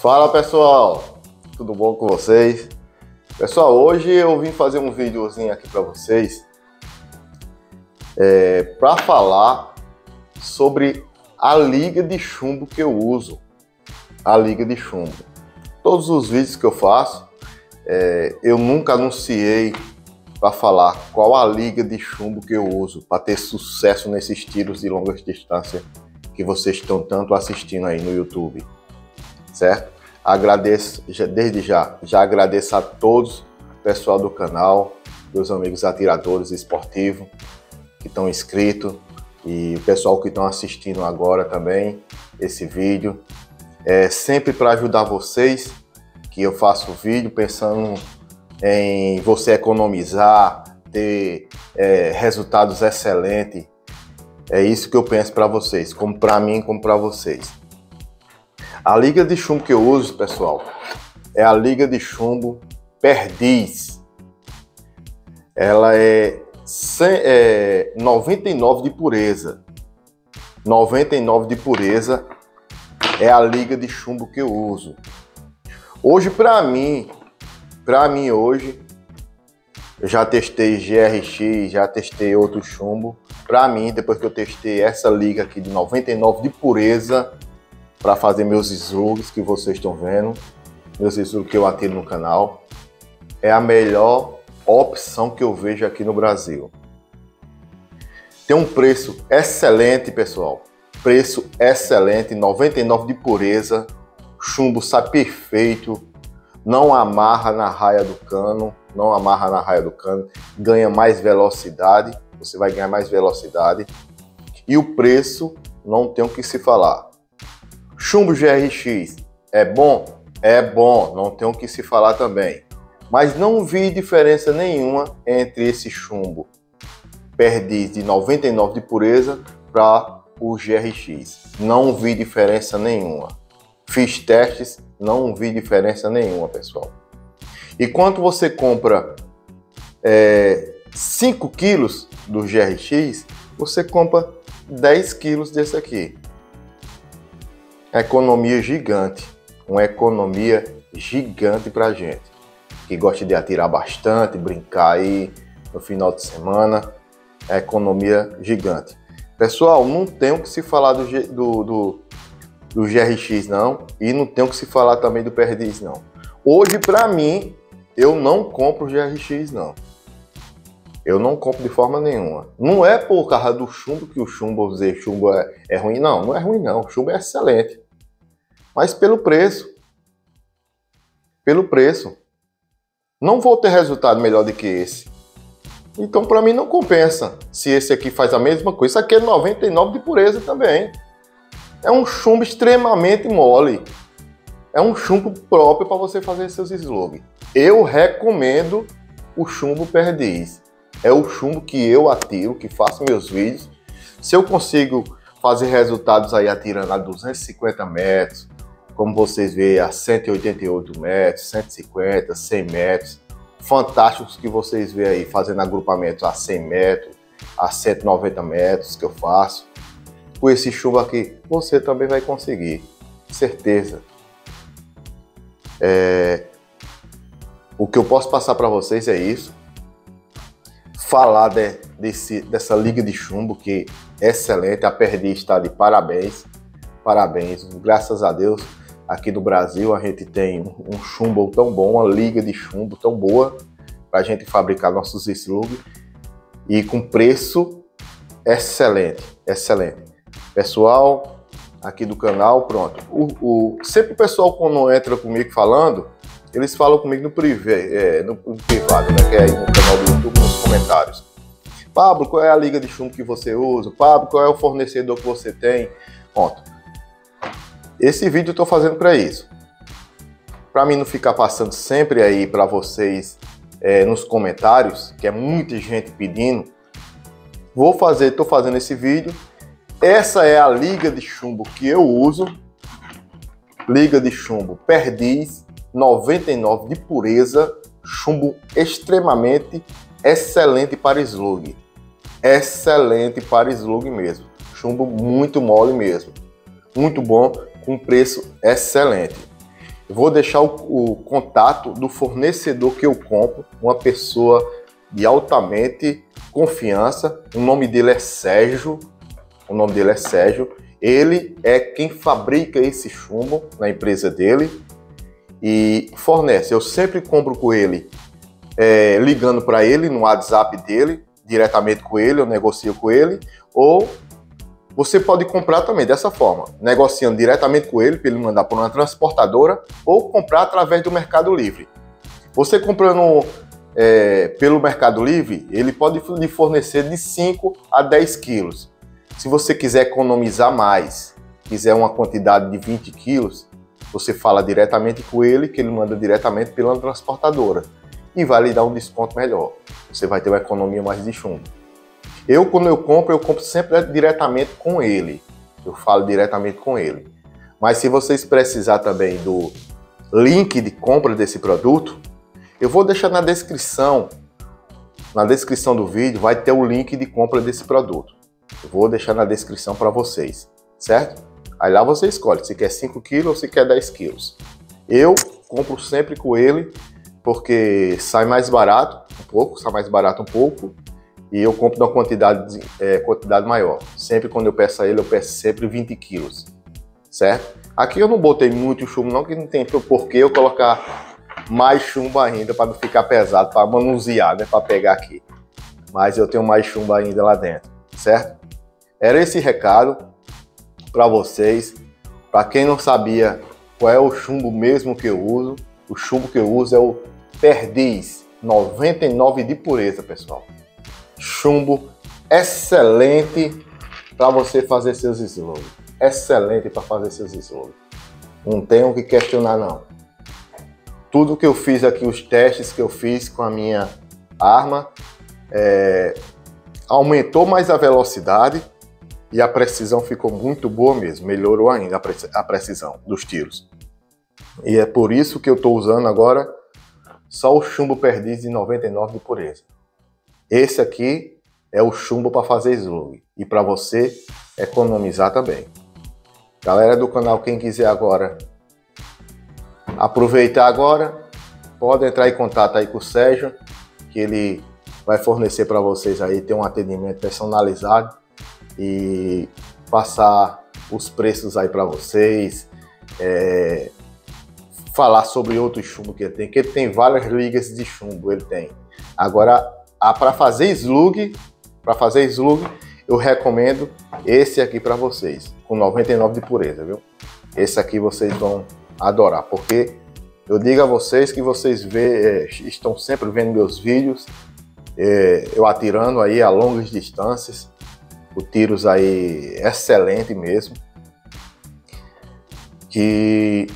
Fala pessoal, tudo bom com vocês? Pessoal, hoje eu vim fazer um videozinho aqui para vocês é, para falar sobre a liga de chumbo que eu uso. A liga de chumbo. Todos os vídeos que eu faço, é, eu nunca anunciei para falar qual a liga de chumbo que eu uso para ter sucesso nesses tiros de longa distância que vocês estão tanto assistindo aí no YouTube, certo? Agradeço desde já, já agradeço a todos, pessoal do canal, meus amigos atiradores esportivos que estão inscritos e o pessoal que estão assistindo agora também esse vídeo. É sempre para ajudar vocês que eu faço vídeo pensando em você economizar, ter é, resultados excelentes. É isso que eu penso para vocês, como para mim, como para vocês. A liga de chumbo que eu uso, pessoal, é a liga de chumbo Perdiz. Ela é, é 99 de pureza. 99 de pureza é a liga de chumbo que eu uso. Hoje, para mim, para mim hoje, eu já testei GRX, já testei outro chumbo. Para mim, depois que eu testei essa liga aqui de 99 de pureza para fazer meus slugs que vocês estão vendo, meus slugs que eu atiro no canal, é a melhor opção que eu vejo aqui no Brasil. Tem um preço excelente, pessoal. Preço excelente, 99 de pureza, chumbo sai perfeito, não amarra na raia do cano, não amarra na raia do cano, ganha mais velocidade, você vai ganhar mais velocidade. E o preço não tem o que se falar. Chumbo GRX é bom? É bom, não tem o que se falar também. Mas não vi diferença nenhuma entre esse chumbo perdiz de 99 de pureza para o GRX. Não vi diferença nenhuma. Fiz testes, não vi diferença nenhuma, pessoal. E quando você compra é, 5 quilos do GRX, você compra 10 quilos desse aqui. Economia gigante. Uma economia gigante pra gente. Que gosta de atirar bastante, brincar aí no final de semana. É economia gigante. Pessoal, não tem o que se falar do, do, do do GRX não, e não tenho que se falar também do Perdiz não. Hoje, para mim, eu não compro o GRX não. Eu não compro de forma nenhuma. Não é por causa do chumbo que o chumbo, dizer chumbo é, é ruim, não. Não é ruim não. O chumbo é excelente. Mas pelo preço. Pelo preço. Não vou ter resultado melhor do que esse. Então, para mim, não compensa. Se esse aqui faz a mesma coisa, isso aqui é 99 de pureza também. É um chumbo extremamente mole. É um chumbo próprio para você fazer seus slugs. Eu recomendo o chumbo perdiz. É o chumbo que eu atiro, que faço meus vídeos. Se eu consigo fazer resultados aí atirando a 250 metros, como vocês veem, a 188 metros, 150, 100 metros, fantásticos que vocês veem aí fazendo agrupamentos a 100 metros, a 190 metros que eu faço com esse chumbo aqui, você também vai conseguir, certeza. É... O que eu posso passar para vocês é isso. Falar de, desse, dessa liga de chumbo que é excelente, a Perdi está de parabéns, parabéns. Graças a Deus, aqui no Brasil a gente tem um chumbo tão bom, uma liga de chumbo tão boa para a gente fabricar nossos slugs e com preço excelente, excelente pessoal aqui do canal, pronto. O, o, sempre o pessoal quando entra comigo falando, eles falam comigo no, privé, é, no, no privado, né, que é aí no canal do YouTube, nos comentários. Pablo, qual é a liga de chumbo que você usa? Pablo, qual é o fornecedor que você tem? Pronto. Esse vídeo eu estou fazendo para isso. Para mim não ficar passando sempre aí para vocês é, nos comentários, que é muita gente pedindo, vou fazer, estou fazendo esse vídeo essa é a liga de chumbo que eu uso. Liga de chumbo Perdiz 99 de pureza, chumbo extremamente excelente para slug. Excelente para slug mesmo. Chumbo muito mole mesmo. Muito bom, com preço excelente. Vou deixar o, o contato do fornecedor que eu compro, uma pessoa de altamente confiança. O nome dele é Sérgio. O nome dele é Sérgio. Ele é quem fabrica esse chumbo na empresa dele e fornece. Eu sempre compro com ele, é, ligando para ele no WhatsApp dele, diretamente com ele, eu negocio com ele, ou você pode comprar também dessa forma, negociando diretamente com ele, para ele mandar por uma transportadora, ou comprar através do Mercado Livre. Você comprando é, pelo Mercado Livre, ele pode lhe fornecer de 5 a 10 quilos. Se você quiser economizar mais, quiser uma quantidade de 20 quilos, você fala diretamente com ele, que ele manda diretamente pela transportadora e vai lhe dar um desconto melhor. Você vai ter uma economia mais de chumbo. Eu, quando eu compro, eu compro sempre diretamente com ele. Eu falo diretamente com ele. Mas se vocês precisar também do link de compra desse produto, eu vou deixar na descrição. Na descrição do vídeo vai ter o link de compra desse produto. Eu vou deixar na descrição para vocês, certo? Aí lá você escolhe se quer 5 kg ou se quer 10 kg. Eu compro sempre com ele porque sai mais barato um pouco, sai mais barato um pouco e eu compro uma quantidade, é, quantidade maior. Sempre quando eu peço a ele, eu peço sempre 20 quilos, certo? Aqui eu não botei muito chumbo não, que não tem por que eu colocar mais chumbo ainda para não ficar pesado, para manusear, né, para pegar aqui. Mas eu tenho mais chumbo ainda lá dentro, certo? Era esse recado para vocês. Para quem não sabia qual é o chumbo mesmo que eu uso, o chumbo que eu uso é o Perdiz 99 de pureza, pessoal. Chumbo excelente para você fazer seus slogans. Excelente para fazer seus slogans. Não tenho que questionar não. Tudo que eu fiz aqui, os testes que eu fiz com a minha arma, é, aumentou mais a velocidade, e a precisão ficou muito boa mesmo, melhorou ainda a precisão dos tiros. E é por isso que eu estou usando agora só o chumbo perdiz de 99 de pureza. Esse aqui é o chumbo para fazer slug e para você economizar também. Galera do canal, quem quiser agora aproveitar agora, pode entrar em contato aí com o Sérgio, que ele vai fornecer para vocês aí, ter um atendimento personalizado e passar os preços aí para vocês, é, falar sobre outro chumbo que ele tem, que ele tem várias ligas de chumbo, ele tem. Agora, para fazer slug, para fazer slug, eu recomendo esse aqui para vocês, com 99 de pureza, viu? Esse aqui vocês vão adorar, porque eu digo a vocês que vocês vê, é, estão sempre vendo meus vídeos, é, eu atirando aí a longas distâncias, o tiros aí excelente mesmo. Que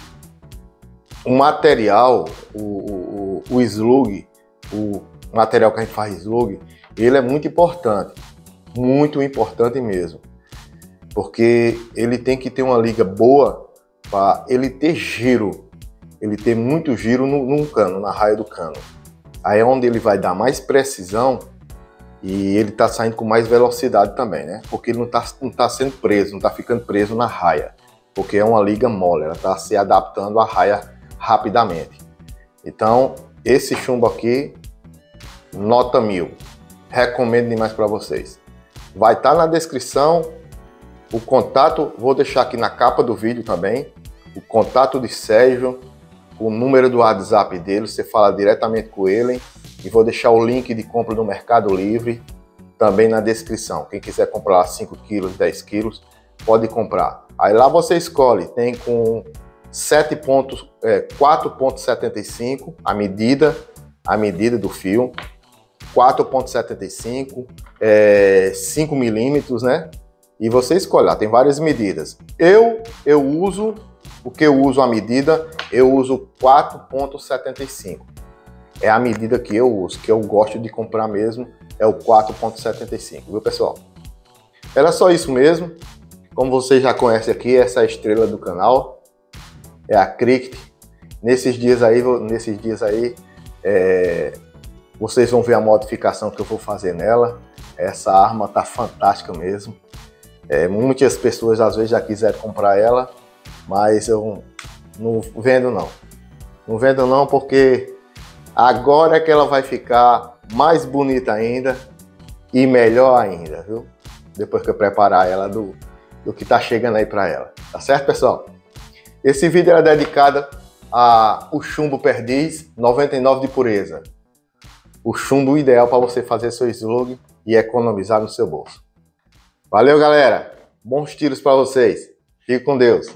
o material, o, o, o slug, o material que a gente faz slug, ele é muito importante, muito importante mesmo, porque ele tem que ter uma liga boa para ele ter giro, ele ter muito giro no, no cano, na raia do cano. Aí é onde ele vai dar mais precisão e ele está saindo com mais velocidade também, né? Porque ele não está não tá sendo preso, não está ficando preso na raia. Porque é uma liga mole, ela está se adaptando à raia rapidamente. Então, esse chumbo aqui, nota mil. Recomendo demais para vocês. Vai estar tá na descrição o contato, vou deixar aqui na capa do vídeo também, o contato de Sérgio, o número do WhatsApp dele, você fala diretamente com ele e vou deixar o link de compra no Mercado Livre também na descrição. Quem quiser comprar 5 quilos, 10 quilos, pode comprar. Aí lá você escolhe, tem com 7 pontos, é, 4.75 a medida, a medida do fio, 4.75, é, 5 milímetros, né? E você escolhe lá, tem várias medidas. Eu, eu uso, o que eu uso a medida, eu uso 4.75 é a medida que eu uso, que eu gosto de comprar mesmo, é o 4.75, viu pessoal? Era só isso mesmo. Como vocês já conhecem aqui, essa é estrela do canal é a Cricket. Nesses dias aí, nesses dias aí, é, vocês vão ver a modificação que eu vou fazer nela. Essa arma tá fantástica mesmo. É, muitas pessoas às vezes já quiseram comprar ela, mas eu Não vendo não. Não vendo não porque agora é que ela vai ficar mais bonita ainda e melhor ainda, viu? Depois que eu preparar ela do, do que tá chegando aí para ela. Tá certo, pessoal? Esse vídeo é dedicado a o chumbo perdiz 99 de pureza. O chumbo ideal para você fazer seu slug e economizar no seu bolso. Valeu, galera! Bons tiros para vocês. Fique com Deus.